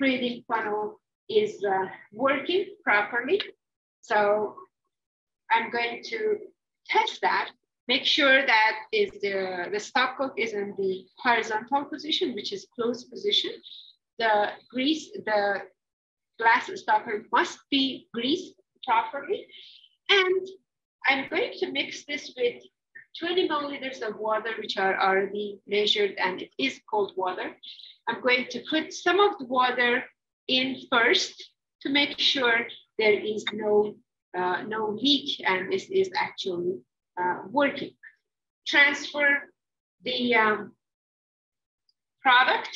separating funnel is uh, working properly. So I'm going to test that, make sure that is the, the stopcock is in the horizontal position, which is closed position. The grease, the glass stopper must be greased properly. And I'm going to mix this with 20 milliliters of water, which are already measured and it is cold water. I'm going to put some of the water in first to make sure there is no, uh, no leak and this is actually uh, working. Transfer the um, product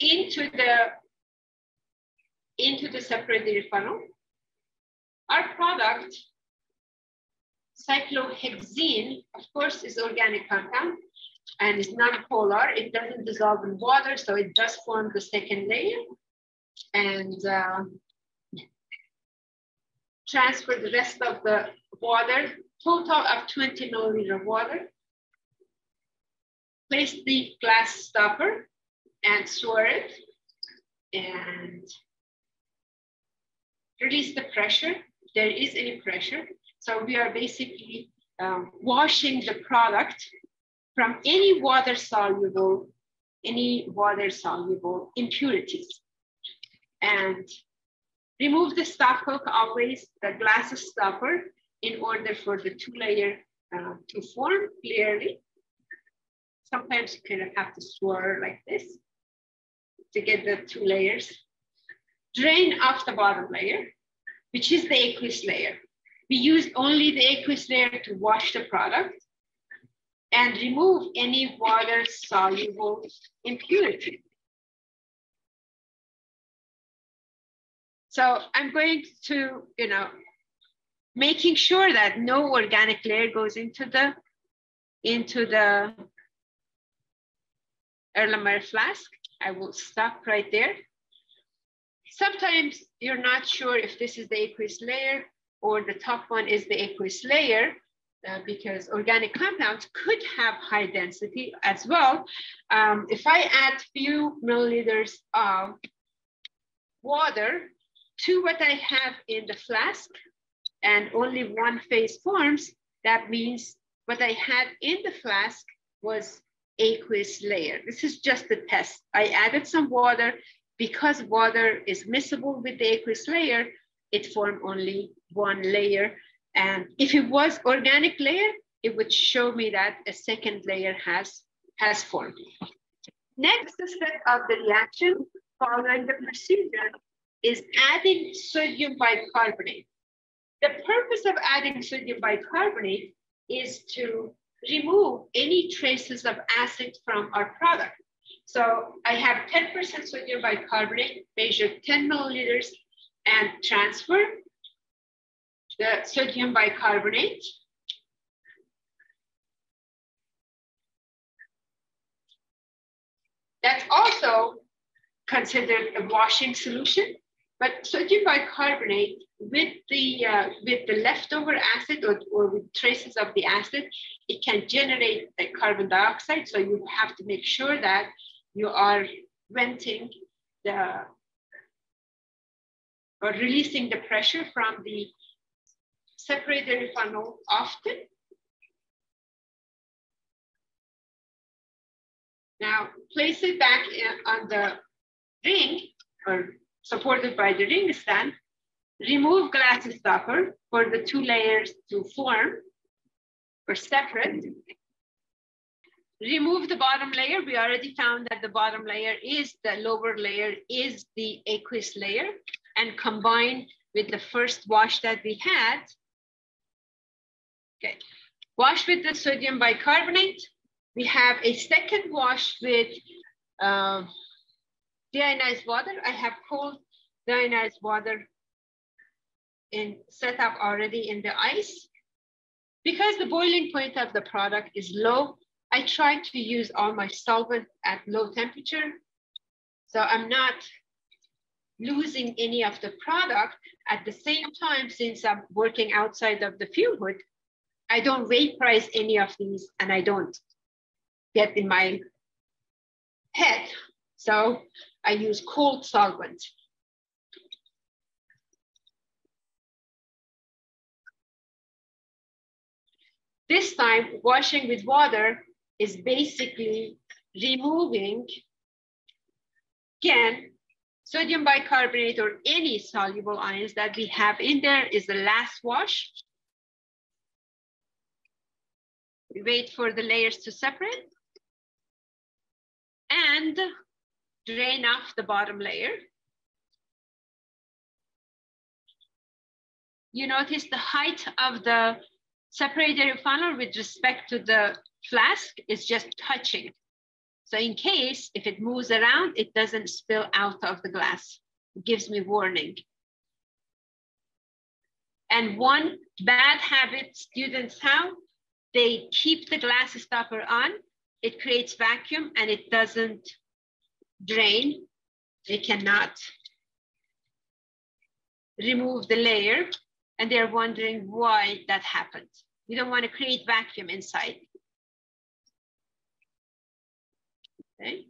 into the into the separator funnel. Our product cyclohexene, of course, is organic compound and it's non-polar. It doesn't dissolve in water, so it just form the second layer. And uh, transfer the rest of the water, total of 20 milliliter water. Place the glass stopper and store it and release the pressure. If there is any pressure. So we are basically um, washing the product from any water soluble, any water soluble impurities. And remove the stopcock always, the glass stopper, in order for the two layer uh, to form clearly. Sometimes you kind of have to swirl like this to get the two layers. Drain off the bottom layer, which is the aqueous layer. We use only the aqueous layer to wash the product and remove any water soluble impurity. So I'm going to, you know, making sure that no organic layer goes into the, into the Erlenmeyer flask. I will stop right there. Sometimes you're not sure if this is the aqueous layer or the top one is the aqueous layer uh, because organic compounds could have high density as well. Um, if I add few milliliters of water to what I have in the flask and only one phase forms, that means what I had in the flask was aqueous layer. This is just a test. I added some water because water is miscible with the aqueous layer, it formed only one layer. And if it was organic layer, it would show me that a second layer has, has formed. Next step of the reaction following the procedure is adding sodium bicarbonate. The purpose of adding sodium bicarbonate is to remove any traces of acid from our product. So I have 10% sodium bicarbonate, measured 10 milliliters, and transfer the sodium bicarbonate. That's also considered a washing solution, but sodium bicarbonate with the uh, with the leftover acid or, or with traces of the acid, it can generate the carbon dioxide. So you have to make sure that you are venting the or releasing the pressure from the separator funnel often. Now place it back in, on the ring or supported by the ring stand. Remove glass stopper for the two layers to form or separate. Remove the bottom layer. We already found that the bottom layer is the lower layer is the aqueous layer and combine with the first wash that we had. Okay, wash with the sodium bicarbonate. We have a second wash with uh, deionized water. I have cold deionized water in set up already in the ice. Because the boiling point of the product is low, I try to use all my solvent at low temperature. So I'm not losing any of the product. At the same time, since I'm working outside of the fume hood, I don't vaporize any of these and I don't get in my head. So I use cold solvent. This time, washing with water is basically removing, again, sodium bicarbonate or any soluble ions that we have in there is the last wash. We wait for the layers to separate and drain off the bottom layer. You notice the height of the separator funnel with respect to the flask is just touching. So in case, if it moves around, it doesn't spill out of the glass. It gives me warning. And one bad habit students have, they keep the glass stopper on, it creates vacuum and it doesn't drain. They cannot remove the layer and they're wondering why that happened. You don't want to create vacuum inside. Okay.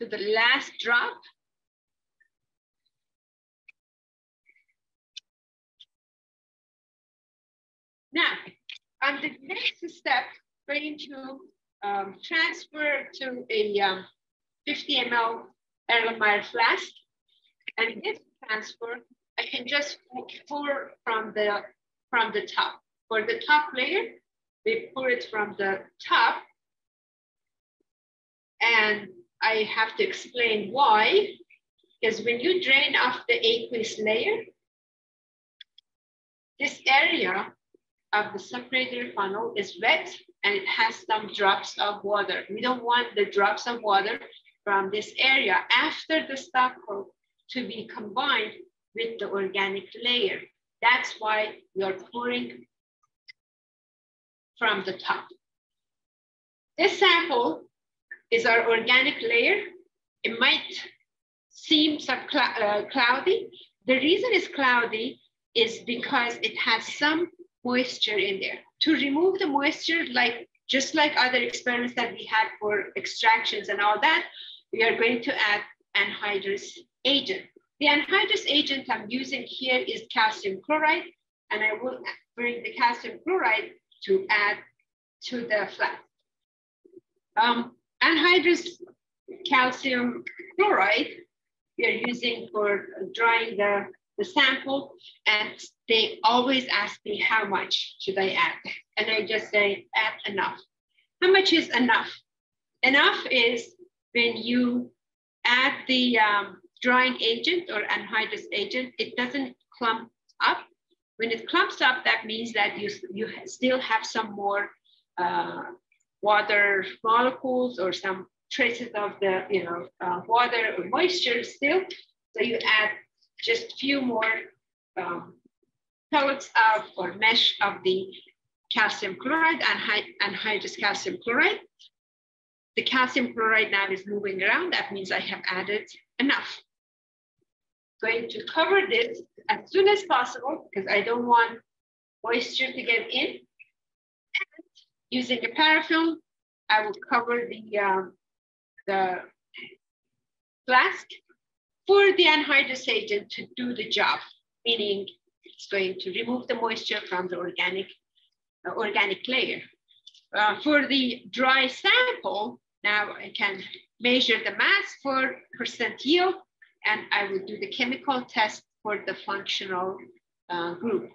So the last drop. Now, on the next step, going to um, transfer to a um, 50 ml Erlenmeyer flask. And this transfer, I can just pour from the, from the top. For the top layer, we pour it from the top and I have to explain why, because when you drain off the aqueous layer, this area of the separator funnel is wet and it has some drops of water. We don't want the drops of water from this area after the stop coat to be combined with the organic layer. That's why we are pouring from the top. This sample is our organic layer. It might seem uh, cloudy. The reason it's cloudy is because it has some moisture in there. To remove the moisture, like just like other experiments that we had for extractions and all that, we are going to add anhydrous agent. The anhydrous agent I'm using here is calcium chloride, and I will bring the calcium chloride to add to the flask. Um, anhydrous calcium chloride we are using for drying the, the sample and they always ask me how much should I add? And I just say add enough. How much is enough? Enough is when you add the um, drying agent or anhydrous agent, it doesn't clump up. When it clumps up, that means that you, you still have some more uh, water molecules or some traces of the you know uh, water or moisture still. So you add just few more um, pellets of or mesh of the calcium chloride and anhydrous calcium chloride. The calcium chloride now is moving around. That means I have added enough. Going to cover this as soon as possible because I don't want moisture to get in. Using a parafilm, I will cover the, um, the flask for the anhydrous agent to do the job, meaning it's going to remove the moisture from the organic, uh, organic layer. Uh, for the dry sample, now I can measure the mass for percent yield, and I will do the chemical test for the functional uh, group.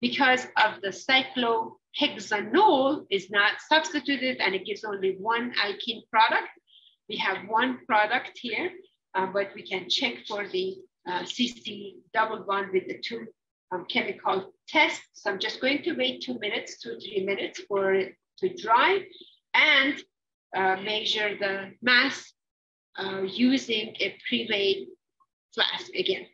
Because of the cyclohexanol is not substituted and it gives only one alkene product. We have one product here, uh, but we can check for the uh, CC double bond with the two um, chemical tests. So I'm just going to wait two minutes, two, three minutes for it to dry and uh, measure the mass uh, using a pre-weighed flask again.